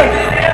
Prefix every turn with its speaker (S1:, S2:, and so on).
S1: Good.